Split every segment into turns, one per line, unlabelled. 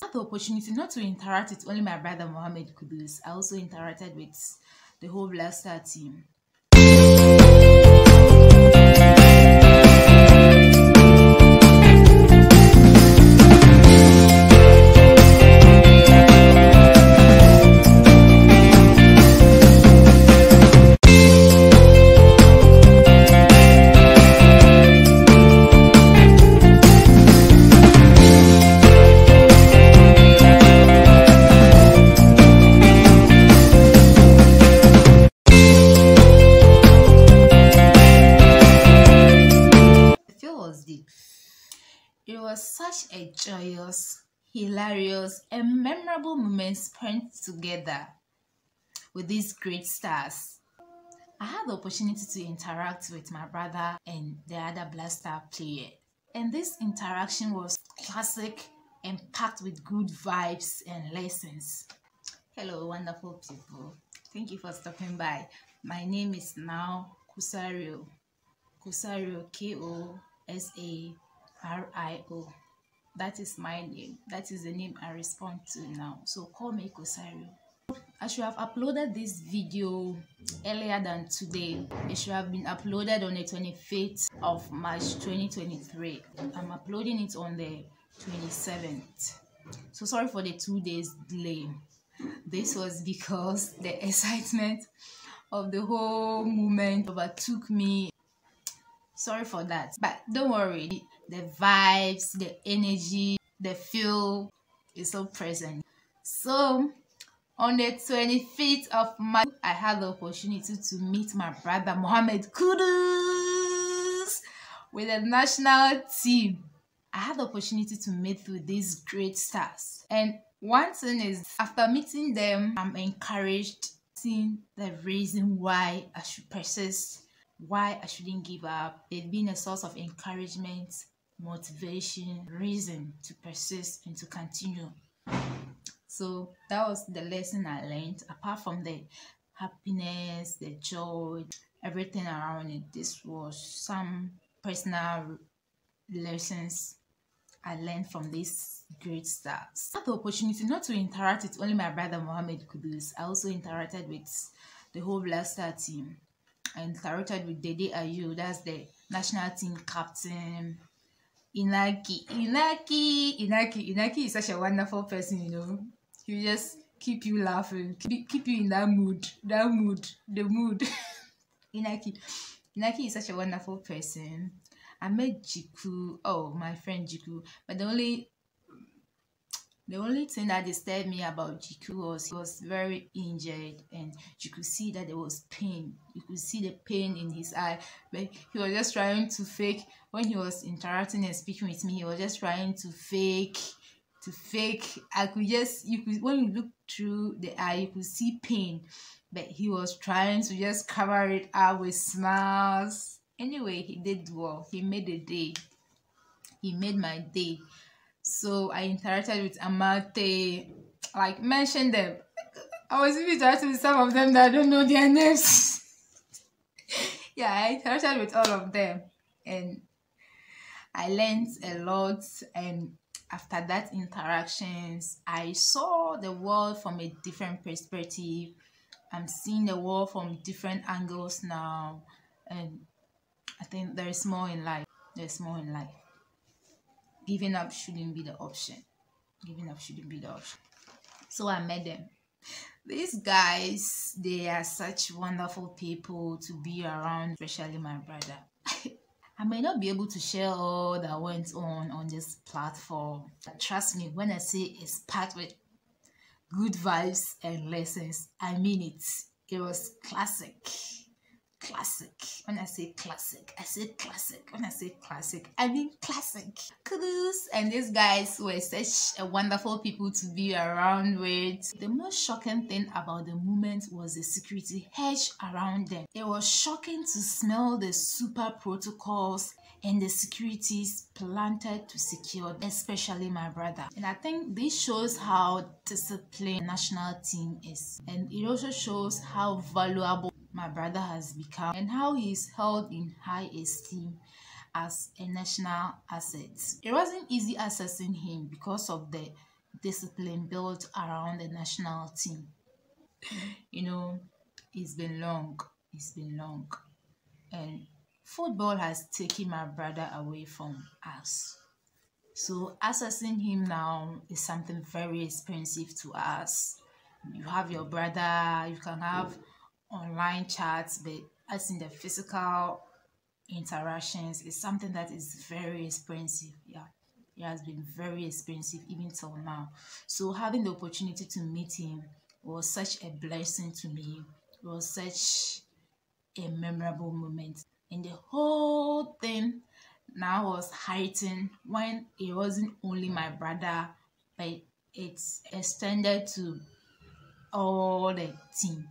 Had the opportunity not to interact with only my brother Mohammed Kudus. I also interacted with the whole Black Star team. It was such a joyous, hilarious, and memorable moment spent together with these great stars. I had the opportunity to interact with my brother and the other Black Star player. And this interaction was classic and packed with good vibes and lessons. Hello, wonderful people. Thank you for stopping by. My name is now Kusario. Kusario, K O S A R I O. That is my name. That is the name I respond to now. So call me Kusario. I should have uploaded this video earlier than today. It should have been uploaded on the 25th of March 2023. I'm uploading it on the 27th. So sorry for the two days delay. This was because the excitement of the whole movement overtook me sorry for that but don't worry the vibes the energy the feel is so present. So on the 25th of march i had the opportunity to meet my brother mohammed kudus with the national team. I had the opportunity to meet with these great stars. And one thing is after meeting them i'm encouraged seeing the reason why i should persist why I shouldn't give up. They've been a source of encouragement, motivation, reason to persist and to continue. So that was the lesson I learned. Apart from the happiness, the joy, everything around it, this was some personal lessons I learned from these great stars. I had the opportunity not to interact with only my brother Mohammed Kudus. I also interacted with the whole Black Star team. I interacted with Dede Ayew, that's the national team captain. Inaki, Inaki, Inaki, Inaki is such a wonderful person, you know. He just keep you laughing, keep, keep you in that mood, that mood, the mood. Inaki, Inaki is such a wonderful person. I met Djiku, oh my friend Djiku, but the only the only thing that disturbed me about Djiku was he was very injured and you could see that there was pain. You could see the pain in his eye. But he was just trying to fake when he was interacting and speaking with me, he was just trying to fake to fake. I could just you could when you look through the eye, you could see pain. But he was trying to just cover it up with smiles. Anyway, he did well. He made the day. He made my day. So I interacted with Amartey, like mentioned them. I was even interacting with some of them that I don't know their names. yeah, I interacted with all of them and I learned a lot and after that interactions I saw the world from a different perspective. I'm seeing the world from different angles now and I think there is more in life. There's more in life giving up shouldn't be the option. Giving up shouldn't be the option. So I met them. These guys, they are such wonderful people to be around, especially my brother. I may not be able to share all that went on on this platform. But trust me, when I say it's packed with good vibes and lessons, I mean it. It was classic classic. When I say classic, I say classic. When I say classic, I mean classic. Kudos. And these guys were such a wonderful people to be around with. The most shocking thing about the moment was the security hedge around them. It was shocking to smell the super protocols and the securities planted to secure, especially my brother. And I think this shows how disciplined national team is. And it also shows how valuable my brother has become and how he is held in high esteem as a national asset. It wasn't easy assessing him because of the discipline built around the national team. You know, it's been long. It's been long. And football has taken my brother away from us. So assessing him now is something very expensive to us. You have your brother, you can have online chats, but as in the physical interactions is something that is very expensive. Yeah, it has been very expensive even till now. So having the opportunity to meet him was such a blessing to me. It was such a memorable moment. And the whole thing now was heightened when it wasn't only my brother, but it's extended to all the team.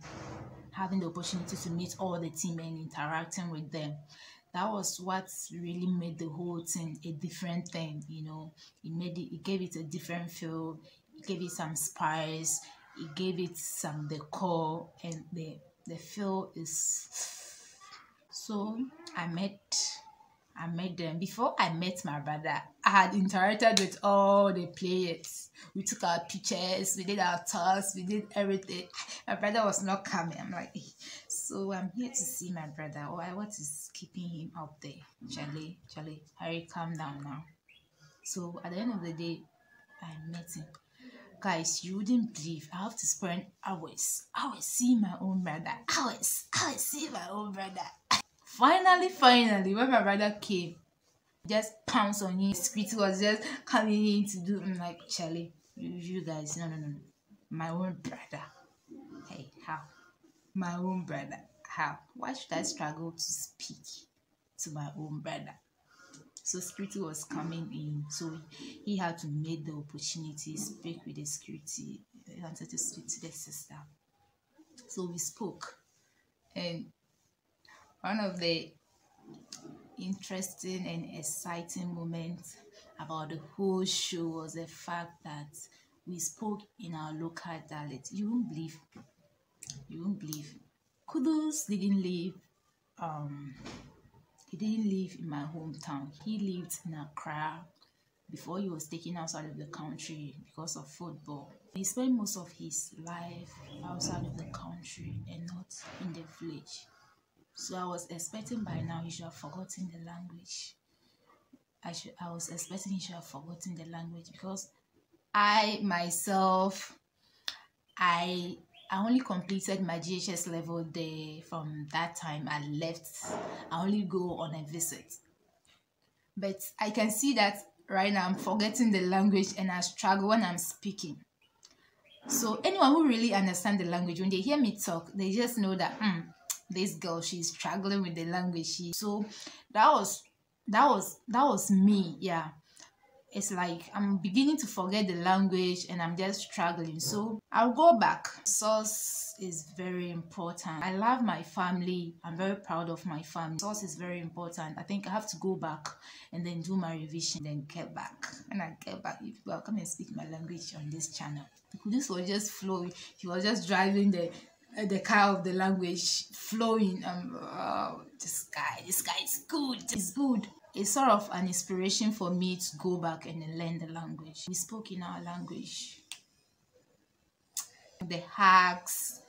Having the opportunity to meet all the team and interacting with them. That was what really made the whole thing a different thing, you know. It made it, it gave it a different feel, it gave it some spice, it gave it some decor, and the the feel is so I met I met them. Before I met my brother, I had interacted with all the players. We took our pictures, we did our talks, we did everything. My brother was not coming. I'm like, so I'm here to see my brother. Oh, Why? What is keeping him up there? Charlie, Charlie, Harry, calm down now. So at the end of the day, I met him. Guys, you wouldn't believe I have to spend hours, hours seeing my own brother, hours, hours seeing my own brother. Finally, finally, when my brother came, just pounced on him. Spirit was just coming in to do. Like, Charlie, you, you guys, no, no, no, no. My own brother. Hey, how? My own brother. How? Why should I struggle to speak to my own brother? So security was coming in, so he had to make the opportunity speak with the security. He wanted to speak to the sister. So we spoke, and one of the interesting and exciting moments about the whole show was the fact that we spoke in our local dialect. You won't believe. You won't believe. Kudus didn't live. Um, he didn't live in my hometown. He lived in Accra before he was taken outside of the country because of football. He spent most of his life outside of the country and not in the village. So I was expecting by now he should have forgotten the language. I should I was expecting he should have forgotten the language because I myself I I only completed my GHS level there from that time I left. I only go on a visit. But I can see that right now I'm forgetting the language and I struggle when I'm speaking. So anyone who really understands the language, when they hear me talk, they just know that hmm, this girl she's struggling with the language she so that was that was that was me yeah. It's like i'm beginning to forget the language and i'm just struggling. So i'll go back. Source is very important. I love my family. I'm very proud of my family. Source is very important. I think i have to go back and then do my revision then get back. And i get back if well come and speak my language on this channel. This was just flowing he was just driving the the car of the language flowing. Um, oh, this guy, this guy is good. It's good. It's sort of an inspiration for me to go back and learn the language. We spoke in our language. The hacks,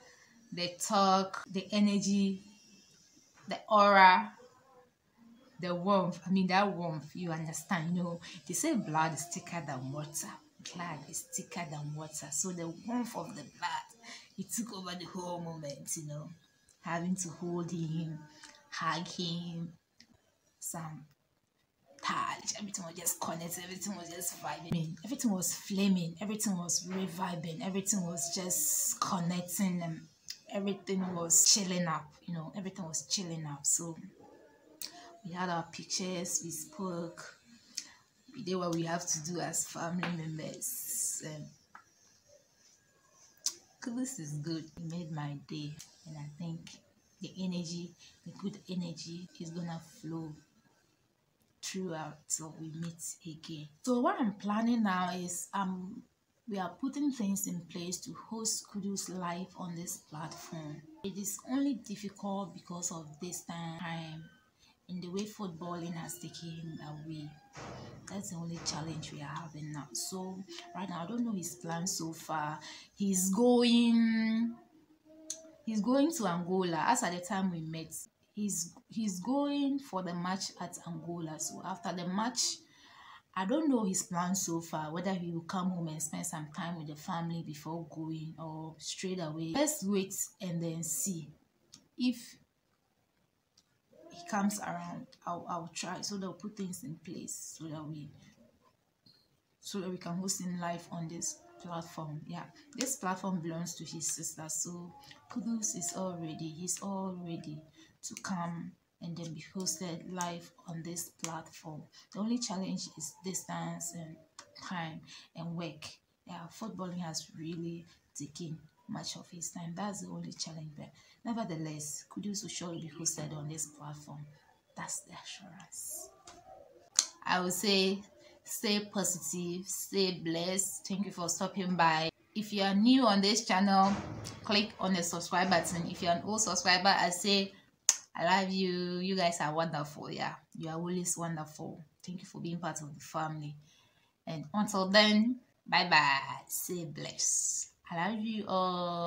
the talk, the energy, the aura, the warmth. I mean, that warmth, you understand. You know, they say blood is thicker than water. Blood is thicker than water. So the warmth of the blood it took over the whole moment, you know, having to hold him, hug him, some touch, everything was just connected, everything was just vibing, everything was flaming, everything was reviving, everything was just connecting, everything was chilling up, you know, everything was chilling up. So we had our pictures, we spoke, we did what we have to do as family members. This is good. It made my day, and I think the energy, the good energy, is gonna flow throughout till we meet again. So what I'm planning now is um we are putting things in place to host Kudus live on this platform. It is only difficult because of this time in the way footballing has taken away. That's the only challenge we are having now. So right now, I don't know his plan so far. He's going. He's going to Angola. As at the time we met, he's he's going for the match at Angola. So after the match, I don't know his plan so far. Whether he will come home and spend some time with the family before going or straight away. Let's wait and then see if he comes around I'll, I'll try so they'll put things in place so that we so that we can host him live on this platform. Yeah this platform belongs to his sister so Kudus is all ready. He's all ready to come and then be hosted live on this platform. The only challenge is distance and time and work. Yeah footballing has really taken much of his time. That's the only challenge. But nevertheless, Kudus will surely be hosted on this platform. That's the assurance. I would say stay positive, stay blessed. Thank you for stopping by. If you are new on this channel, click on the subscribe button. If you're an old subscriber, I say I love you. You guys are wonderful. Yeah, you are always wonderful. Thank you for being part of the family. And until then, bye bye. Stay blessed. I love you all.